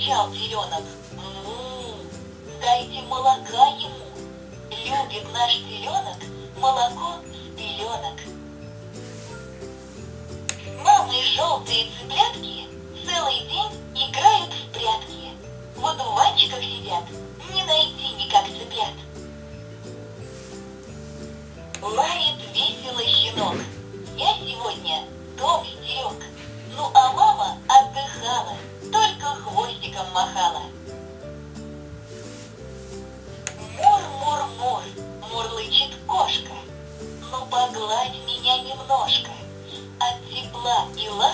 проворчал теленок. Ну, «М-м-м, дайте молока ему. Любит наш теленок молоко с пеленок. Мамы и желтые цыплятки целый день играют в прятки. В одуванчиках сидят, не найти никак цыплят. Ларри погладь меня немножко от тепла и ласки.